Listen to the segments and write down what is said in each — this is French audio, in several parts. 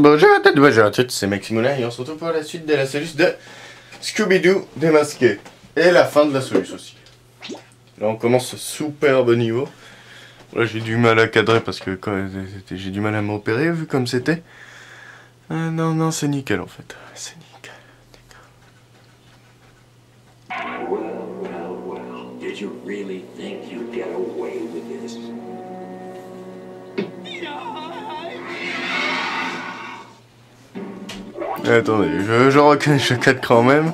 bonjour à toutes, bonjour à toutes, c'est Maximola et on se retrouve pour la suite de la soluce de Scooby-Doo démasqué. Et la fin de la soluce aussi. Là on commence ce superbe niveau. Là j'ai du mal à cadrer parce que j'ai du mal à m'opérer vu comme c'était. Euh, non, non, c'est nickel en fait. C'est nickel. Well, well, well. Did you really think you'd get away? Attendez, je, je reconnais je cadre quand même.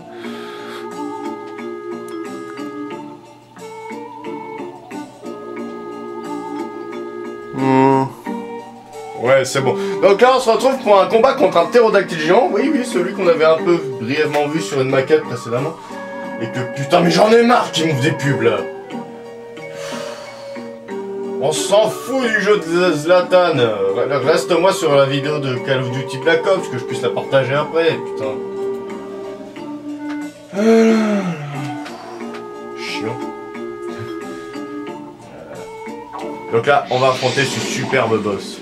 Ouais, c'est bon. Donc là, on se retrouve pour un combat contre un ptérodactyle géant. Oui, oui, celui qu'on avait un peu brièvement vu sur une maquette précédemment. Et que putain, mais j'en ai marre qu'ils m'ouvrent des pubs là. On s'en fout du jeu de Zlatan. Reste-moi sur la vidéo de Call of Duty Black Ops que je puisse la partager après, putain. Chiant. Donc là, on va affronter ce superbe boss.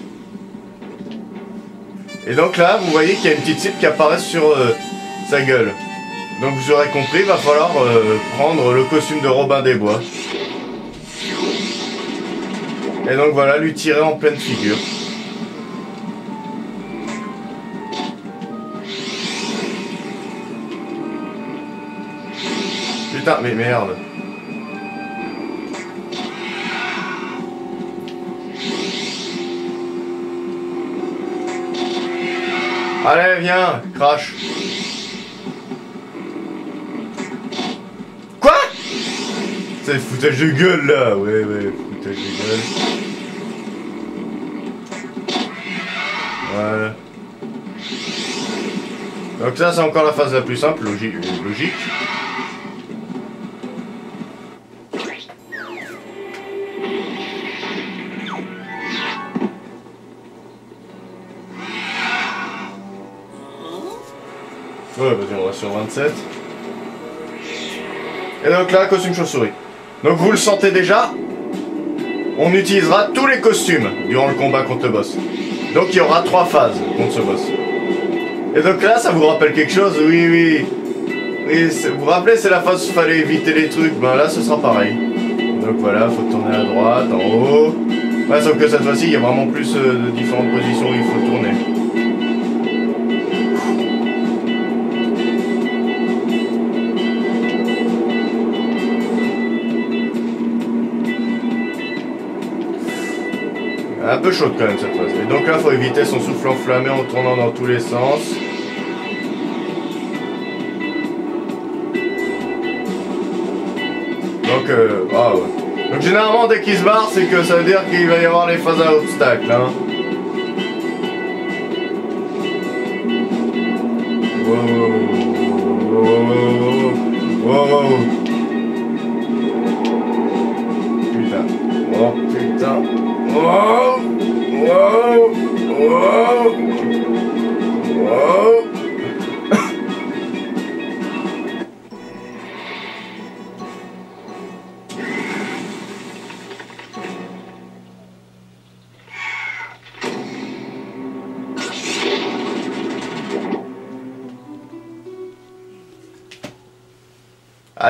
Et donc là, vous voyez qu'il y a une petite cible qui apparaît sur euh, sa gueule. Donc vous aurez compris, il va falloir euh, prendre le costume de Robin des Bois. Et donc voilà, lui tirer en pleine figure. Putain, mais merde. Allez, viens, crash. C'est foutage de gueule là, ouais, ouais, foutage de gueule. Voilà. Donc ça, c'est encore la phase la plus simple, logique. logique. Ouais, vas-y, on va sur 27. Et donc là, costume chauve-souris. Donc vous le sentez déjà, on utilisera tous les costumes durant le combat contre le boss. Donc il y aura trois phases contre ce boss. Et donc là, ça vous rappelle quelque chose Oui, oui. Oui, vous vous rappelez, c'est la phase où il fallait éviter les trucs. Ben là, ce sera pareil. Donc voilà, faut tourner à droite, en haut. Ouais, sauf que cette fois-ci, il y a vraiment plus euh, de différentes positions où il faut tourner. Peu chaude quand même cette phase. Et donc là, faut éviter son souffle enflammé en tournant dans tous les sens. Donc, euh, Donc généralement, dès qu'il se barre, c'est que ça veut dire qu'il va y avoir les phases à. Putain.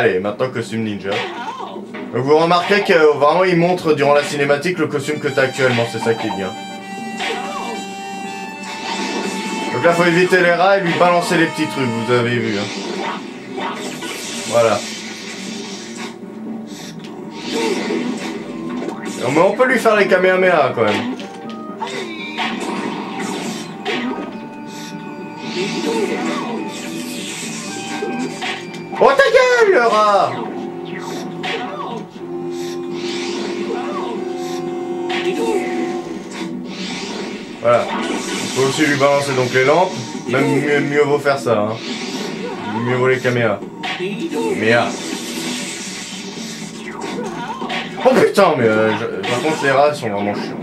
Allez, maintenant costume ninja. Vous remarquez que vraiment il montre durant la cinématique le costume que tu as actuellement, c'est ça qui est bien. Donc là faut éviter les rats et lui balancer les petits trucs, vous avez vu. Hein. Voilà. mais on peut lui faire les Kamehameha quand même. Oh ta gueule, le rat Voilà. On peut aussi lui balancer donc les lampes. Même mieux, vaut faire ça. Hein. Mieux vaut les caméras. Méa. Oh putain, mais euh, par contre les rats sont vraiment chiants.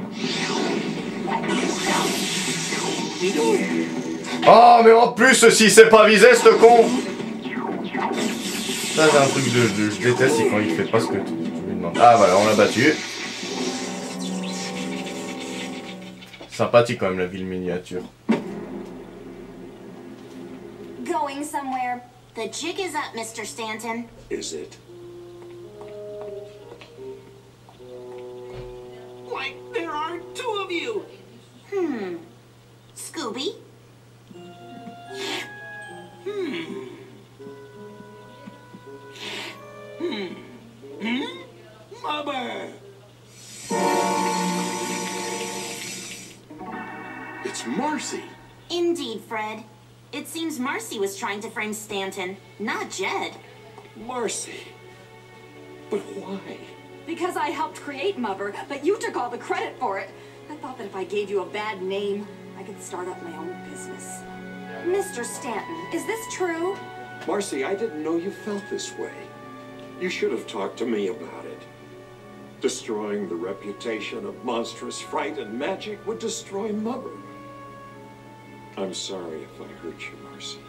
Oh mais en plus si c'est pas visé ce con ça, c'est un truc que je, je, déteste, c'est quand il fait pas ce que tu, lui demandes. Ah, voilà, on l'a battu. Sympathique quand même la ville miniature. Going somewhere. The jig is up, Mr. Stanton. Is it? Was trying to frame Stanton, not Jed. Marcy. But why? Because I helped create Mubber, but you took all the credit for it. I thought that if I gave you a bad name, I could start up my own business. Mr. Stanton, is this true? Marcy, I didn't know you felt this way. You should have talked to me about it. Destroying the reputation of monstrous fright and magic would destroy Mubber. I'm sorry if I hurt you, Marcy.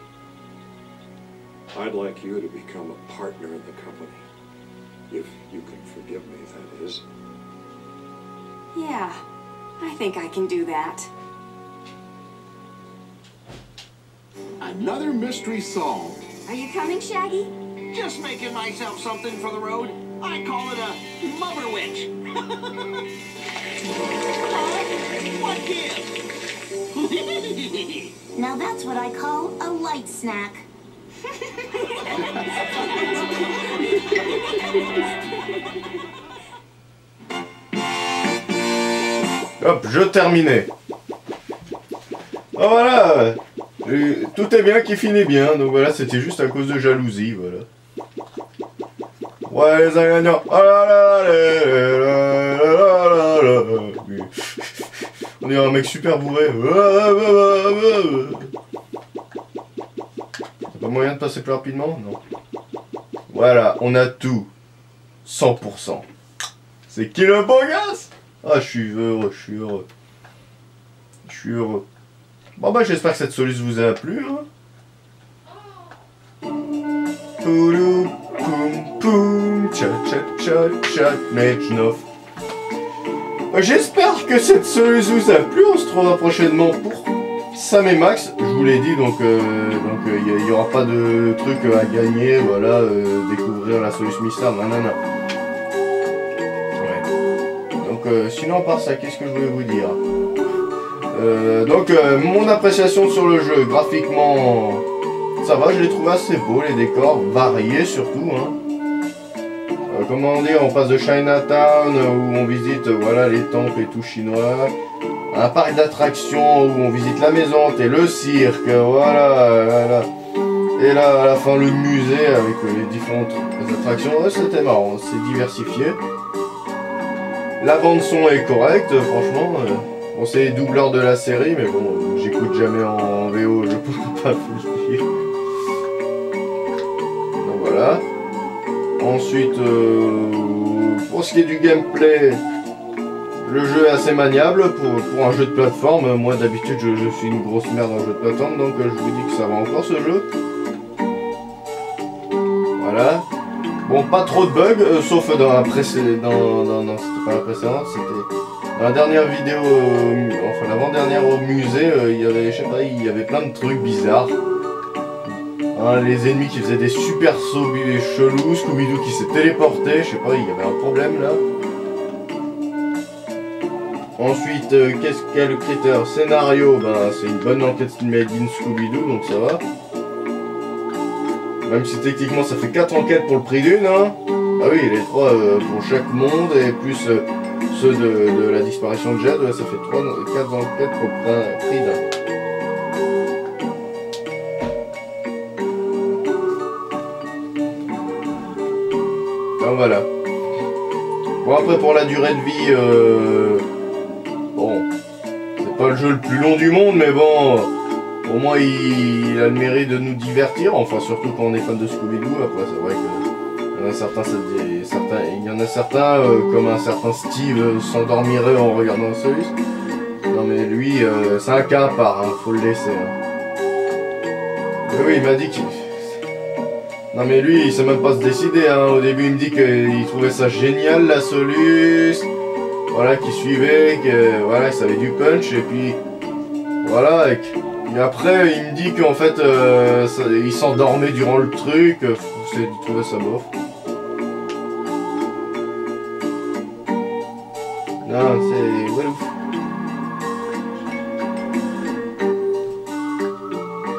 I'd like you to become a partner in the company. If you can forgive me, that is. Yeah, I think I can do that. Another mystery solved. Are you coming, Shaggy? Just making myself something for the road. I call it a mubber witch. what gives? Now that's what I call a light snack. Hop, je terminais. Oh voilà Tout est bien qui finit bien, donc voilà, c'était juste à cause de jalousie, voilà. Ouais, les ingrédients oh là, là On est un mec super bourré. Moyen de passer plus rapidement Non. Voilà, on a tout. 100%. C'est qui le beau gosse? Ah, je suis heureux, je suis heureux. Je suis heureux. Bon bah j'espère que cette solution vous a plu. Hein. J'espère que cette solution vous a plu. On se retrouvera prochainement pour Sam et Max. Je vous l'ai dit, donc euh, il n'y aura pas de truc à gagner. Voilà, euh, découvrir la solution mystère, nanana. Ouais. Donc euh, sinon, à part ça, qu'est-ce que je voulais vous dire? Euh, Donc euh, mon appréciation sur le jeu, graphiquement, ça va, je l'ai trouvé assez beau, les décors variés surtout. Hein. Euh, comment dire, on passe de Chinatown euh, où on visite euh, voilà les temples et tout chinois, un parc d'attractions où on visite la maison et le cirque, voilà. Et là à la fin le musée avec euh, les différentes attractions, c'était marrant, c'est diversifié. La bande son est correcte, franchement. euh, Bon, c'est les doubleurs de la série, mais bon, euh, j'écoute jamais en VO, je pourrais pas vous le dire. Donc voilà. Ensuite, pour ce qui est du gameplay, le jeu est assez maniable pour, un jeu de plateforme. Moi, d'habitude, je, suis une grosse merde en jeu de plateforme, donc euh, je vous dis que ça va encore ce jeu. Voilà. Bon, pas trop de bugs, euh, sauf dans la précédente. Dans, c'était la c'était. Dans la dernière vidéo, euh, enfin l'avant-dernière au musée, il y avait, je sais pas, il y avait plein de trucs bizarres. Hein, les ennemis qui faisaient des super sauts chelous, Scooby-Doo qui s'est téléporté, je sais pas, il y avait un problème là. Ensuite, euh, qu'est-ce qu'il y a le critère Scénario, bah c'est une bonne enquête made in Scooby-Doo, donc ça va. Même si techniquement ça fait 4 enquêtes pour le prix d'une, hein. Ah oui, les 3 pour chaque monde et plus euh, ceux de, la disparition de ouais, ça fait 3, 4 enquêtes pour le prix- d'un. Voilà. Bon après pour la durée de vie, euh, le plus long du monde, mais bon, au moins il, a le mérite de nous divertir, enfin surtout quand on est fan de Scooby-Doo, après c'est vrai que y en a certains, dit- certains, il y en a certains euh, comme un certain Steve euh, s'endormirait en regardant celui Non mais lui, euh, c'est un cas à part, hein, faut le laisser. hein. Oui, il m'a dit qu'il... Non mais lui, il sait même pas se décider. Hein. Au début, il me dit qu'il trouvait ça génial la Solus. Voilà, qu'il suivait, que voilà, ça avait du punch et puis voilà. Et après, il me dit qu'en fait, euh, il s'endormait durant le truc. il trouvait ça bof. Non, c'est Walou.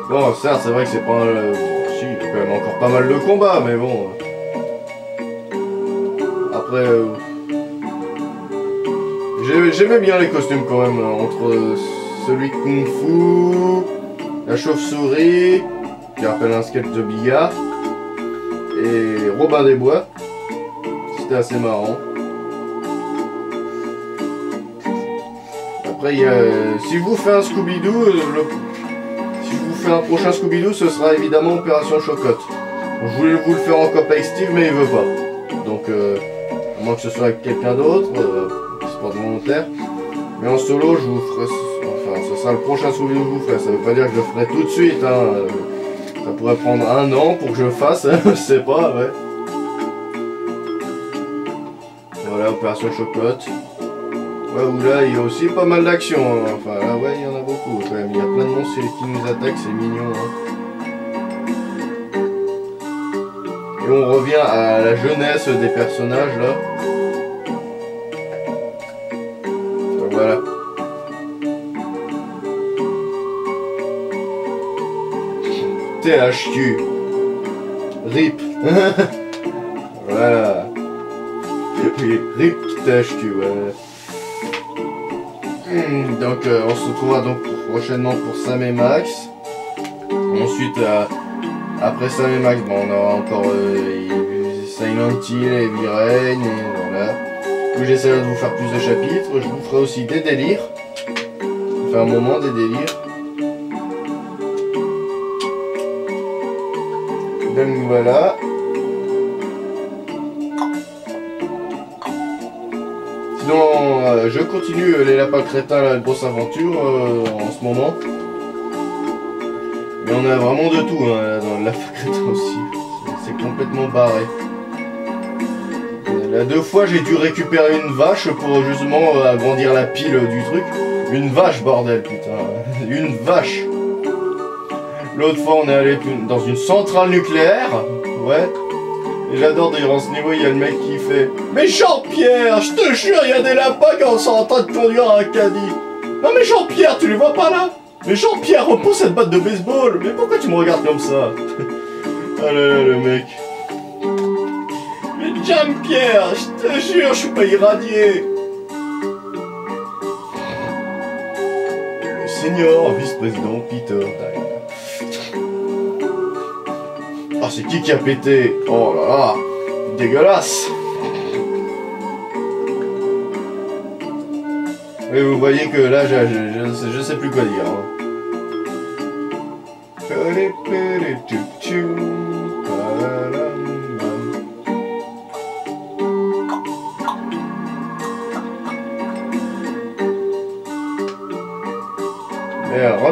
Bon, certes, c'est vrai que c'est pas un... euh, si, il y a quand même encore pas mal de combats, mais bon... euh. Après... euh, j'ai- J'aimais bien les costumes quand même, euh, entre celui de Kung Fu, la chauve-souris, qui rappelle un sketch de billard, et Robin des Bois. C'était assez marrant. Après, il y a, si je vous fais un Scooby-Doo, euh, si je vous fais un prochain Scooby-Doo, ce sera évidemment Opération Chocotte. Je voulais vous le faire en copain avec Steve, mais il veut pas. Donc, euh, à moins que ce soit avec quelqu'un d'autre, euh, porte volontaire. Mais en solo, je vous ferai. Enfin, ce sera le prochain Scooby-Doo que je vous ferai. Ça veut pas dire que je le ferai tout de suite. Hein. euh, Ça pourrait prendre un an pour que je fasse, je sais pas, ouais. Voilà, Opération Chocotte. Ouais, où là, il y a aussi pas mal d'action. hein. Enfin, là, ouais, il y en a beaucoup quand même. Il y a plein de monstres qui nous attaquent, c'est mignon. hein. Et on revient à la jeunesse des personnages, là. THQ. RIP. voilà. Oui, RIP THQ, ouais. Hmm, Donc euh, on se retrouvera donc prochainement pour Sam et Max. Ensuite, euh, après Sam et Max, bon, on aura encore euh, Silent Hill et et voilà. Où j'essaierai de vous faire plus de chapitres. Je vous ferai aussi des délires. Fait un moment des délires. Voilà. Sinon, euh, je continue les lapins crétins, la grosse aventure euh, en ce moment. Mais on a vraiment de tout hein, dans le lapin crétin aussi. C'est- complètement barré. Euh, La deux fois, j'ai dû récupérer une vache pour justement agrandir la pile du truc. Une vache, bordel, putain. Une vache. L'autre fois, on est allé dans une centrale nucléaire. Ouais. Et j'adore durant ce niveau, il y a le mec qui fait Mais Jean-Pierre, je te jure, il y a des lapins qui sont en train de conduire un caddie. Non mais Jean-Pierre, tu les vois pas là? Mais Jean-Pierre, repose cette batte de baseball. Mais pourquoi tu me regardes comme ça? Ah là là, le mec. Mais Jean-Pierre, je te jure, je suis pas irradié. Le senior vice-président Peter. Ah, c'est qui qui a pété Oh là là Dégueulasse Et vous voyez que là, je, je, sais plus quoi dire. hein.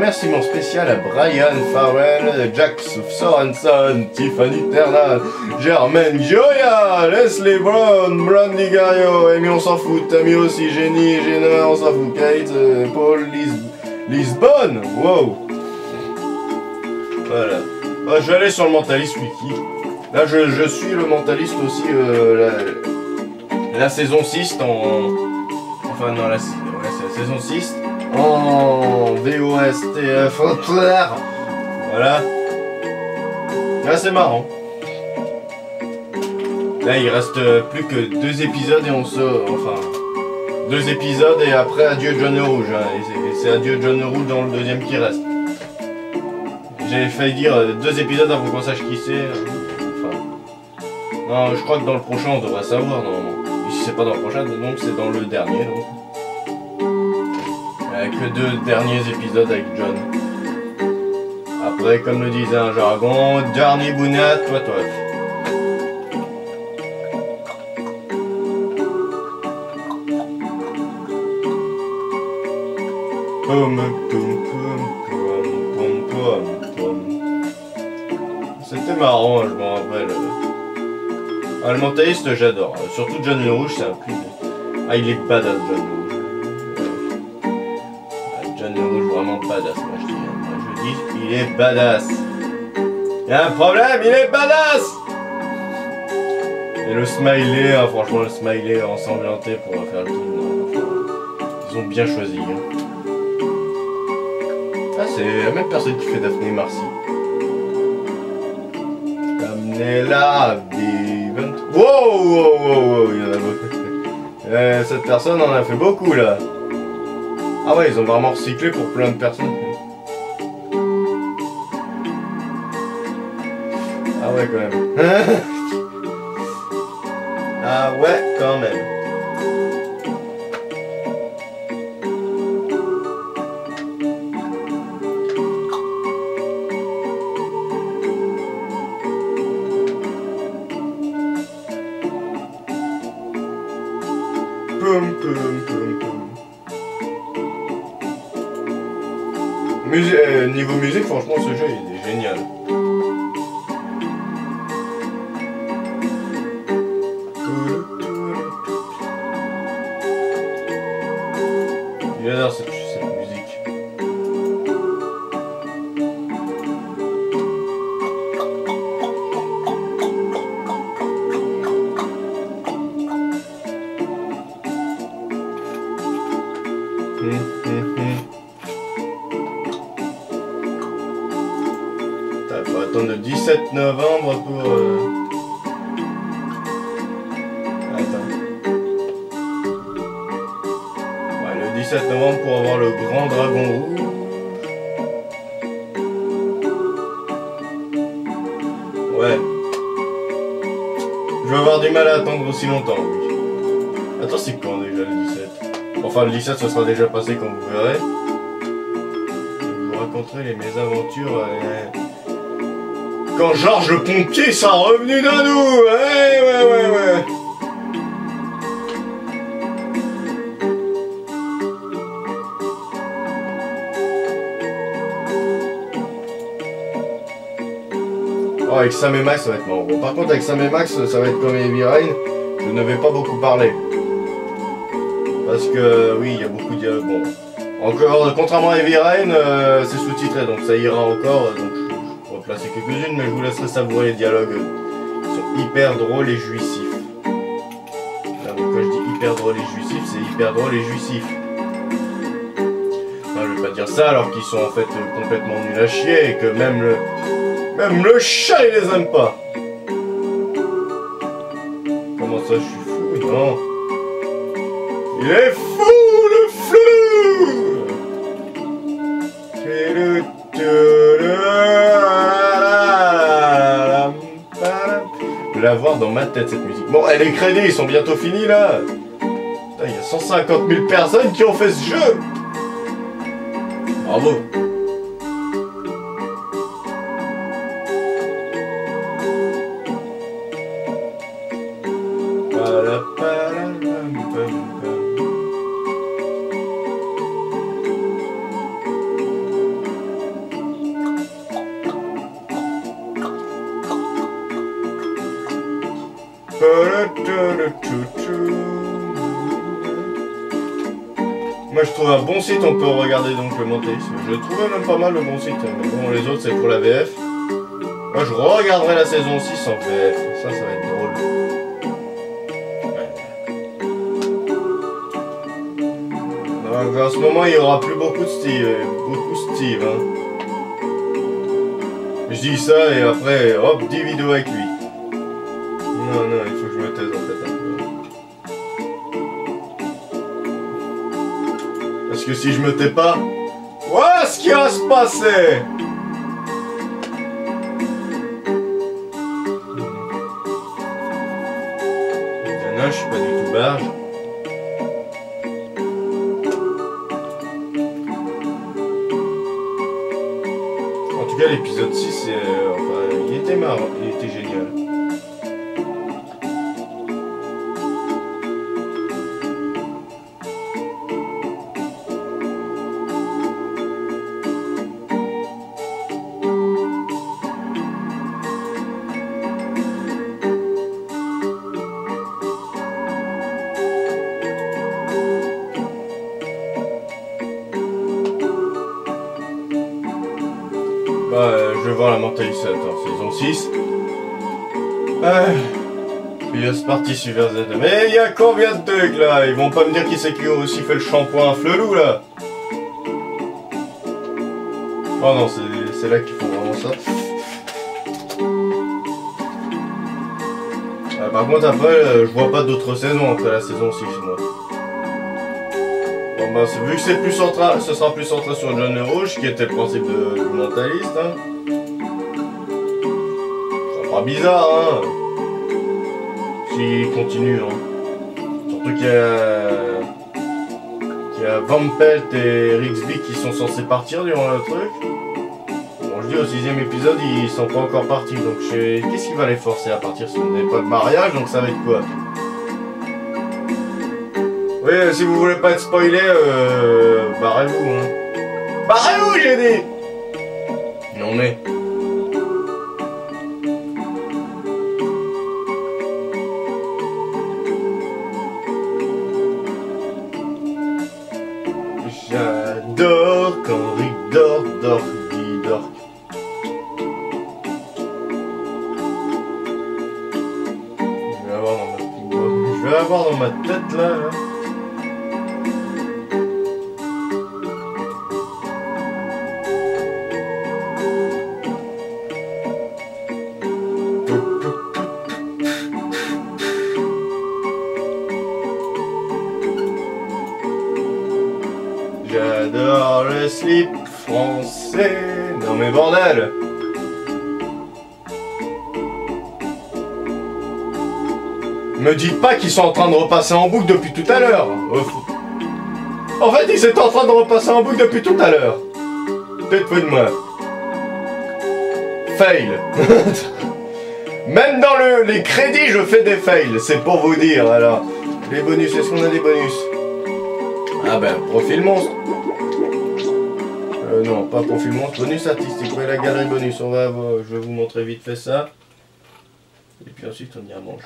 Remerciement spécial à Brian Farrell, Jack Sorensen, Tiffany Ternan, Germaine Gioia, Leslie Brown, Brandy Gario, Amy on s'en fout, Tammy aussi, Jenny, Jenna on s'en fout, Kate, euh, Paul, Lis Lisbonne, wow. Voilà. Ah, je vais aller sur le mentaliste wiki. Là je, suis le mentaliste aussi euh, la, saison 6 en... Enfin non, la, la saison 6 en VOSTF. Voilà. Là, c'est marrant. Là, il reste euh, plus que deux épisodes et on se. Enfin. Deux épisodes et après adieu John Rouge. hein. C'est- adieu John Rouge dans le deuxième qui reste. J'ai failli dire euh, deux épisodes avant qu'on sache qui c'est. euh, Enfin. Non, je crois que dans le prochain on devrait savoir normalement. Si c'est pas dans le prochain, donc c'est dans le dernier. Il y a que deux derniers épisodes avec John. Après, comme le disait un jargon, dernier bounat, toi toi. C'était marrant, je m'en rappelle. Ah, le mentaliste, j'adore. Surtout John le Rouge, c'est un plus. Ah, il est badass, John. Il, est badass. Il y a un problème, il est badass Et le smiley, hein, franchement, le smiley ensanglanté pour faire le non, franchement, Ils ont bien choisi. hein. Ah, c'est la même personne qui fait Daphné Marcy. Damnella Vivant. Wow, wow, wow, wow, il y en a beaucoup. Euh, cette personne en a fait beaucoup là. Ah ouais, ils ont vraiment recyclé pour plein de personnes. Ah ouais, quand Je vais avoir du mal à attendre aussi longtemps. Attends, c'est quand déjà le 17 Enfin, le 17, ça sera déjà passé quand vous verrez. Je vous raconterai les mésaventures. euh, Quand Georges pompier sera revenu d'un nous Ouais, ouais, ouais, ouais avec Sam et Max, ça va être marrant. Par contre, avec Sam et Max, ça va être comme Heavy Rain. Je ne vais pas beaucoup parler. Parce que, oui, il y a beaucoup de... Bon, encore, contrairement à Heavy Rain, euh, c'est sous-titré, donc ça ira encore. Donc, je, je pourrais placer quelques-unes, mais je vous laisserai savourer les dialogues. Ils sont hyper drôles et jouissifs. Quand je dis hyper drôle et jouissif, c'est hyper drôle et jouissif. Non, je vais pas dire ça alors qu'ils sont en fait complètement nuls à chier et que même le... Même le chat, il les aime pas. Comment ça, je suis fou Non? Il est fou, le flou Je vais la voir dans ma tête, cette musique. Bon, et les crédits, ils sont bientôt finis, là Il y a 150 000 personnes qui ont fait ce jeu Bravo Un bon site, on peut regarder donc le monter. Je trouvais même pas mal le bon site, bon les autres c'est pour la VF. Moi je regarderai la saison 6 en VF, ça ça va être drôle. Donc, en ce moment il y aura plus beaucoup de Steve, beaucoup Steve. Hein. Je dis ça et après hop 10 vidéos avec lui. Si je me tais pas, voilà ce qui va se passer. Non, je suis pas du tout barge. En tout cas, l'épisode 6, euh, enfin, il était marrant, vais voir la mentalité. Attends, saison 6. Ah. Puis c'est parti Super Z. Mais il y a combien de trucs là? Ils vont pas me dire qui c'est qui a aussi fait le shampoing flelou là Oh non, c'est là qu'ils font vraiment ça. Ah, par contre après, euh, je vois pas d'autres saisons après la saison 6 moi. Bah vu que c'est plus central, ce sera plus centré sur John Rouge, qui était le principe de, mentaliste. Hein. Ça fera bizarre hein. S'il continue hein. Surtout qu'il y a. qu'il y a et Rixby qui sont censés partir durant le truc. Bon je dis au sixième épisode ils sont pas encore partis donc je sais. Qu'est-ce qui va les forcer à partir Ce n'est pas de mariage donc ça va être quoi oui, si vous voulez pas être spoilé, euh, barrez-vous. Hein. Barrez-vous, j'ai dit Non mais... le slip français. Non mais bordel Me dites pas qu'ils sont en train de repasser en boucle depuis tout à l'heure. En fait, ils étaient en train de repasser en boucle depuis tout à l'heure. Peu de moi. Fail. Même dans le, les crédits, je fais des fails. C'est pour vous dire, alors. Les bonus, est-ce qu'on a des bonus? Ah ben, profil monstre. Euh, non, pas monstre, bonus artistique. Ouais, la galerie bonus, on va voir, je vais vous montrer vite fait ça. Et puis ensuite, on ira manger.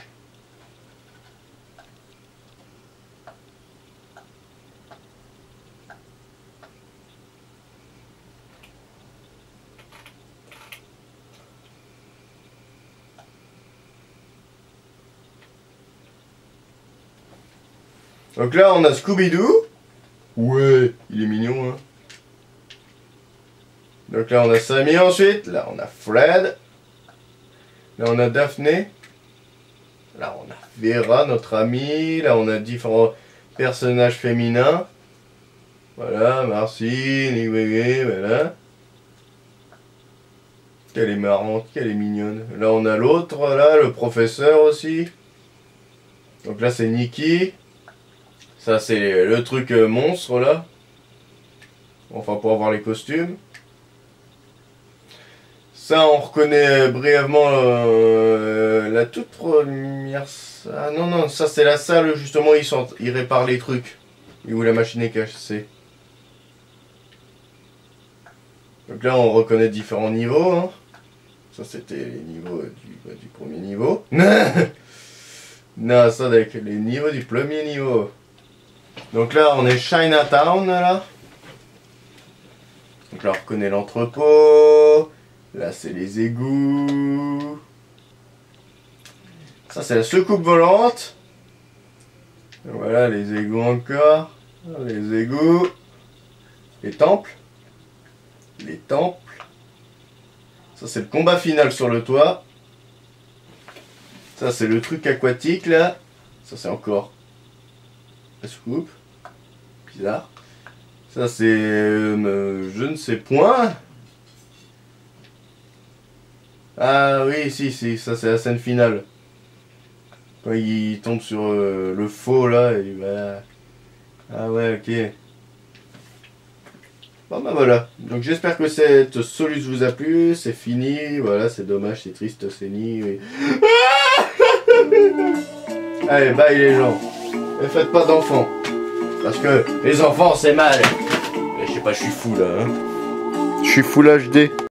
Donc là, on a Scooby-Doo. Ouais, il est mignon, hein. Donc on a Sammy ensuite. Là, on a Fred. Là, on a Daphné. Là, on a Vera, notre amie. Là, on a différents personnages féminins. Voilà, Marcy, Niwege, voilà. Qu'elle est marrante, qu'elle est mignonne. Là, on a l'autre, là, le professeur aussi. Donc là, c'est Nikki. Ça, c'est le truc euh, monstre, là. Enfin, pour avoir les costumes. Ça, on reconnaît brièvement euh, la toute première... Ah non, non, ça c'est la salle, justement, ils, sont, ils réparent les trucs. Et où la machine est cachée. Donc là, on reconnaît différents niveaux. Hein. Ça, c'était les niveaux du, du premier niveau. non, ça, avec les niveaux du premier niveau. Donc là, on est Chinatown, là. Donc là, on reconnaît l'entrepôt. Là, c'est les égouts. Ça, c'est la secoupe volante. Voilà, les égouts encore. Les égouts. Les temples. Les temples. Ça, c'est le combat final sur le toit. Ça, c'est le truc aquatique, là. Ça, c'est encore la soucoupe. Bizarre. Ça, c'est... Euh, je ne sais point. Ah oui, si, si, ça c'est la scène finale. Quand il tombe sur euh, le faux là, et va... Ah ouais, ok. Bon bah voilà. Donc j'espère que cette soluce vous a plu. C'est fini. Voilà, c'est dommage, c'est triste, c'est ni. Oui. Allez, bye les gens. Ne faites pas d'enfants. Parce que les enfants c'est mal. Je sais pas, je suis fou là. Hein. Je suis full HD.